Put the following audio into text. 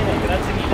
えないか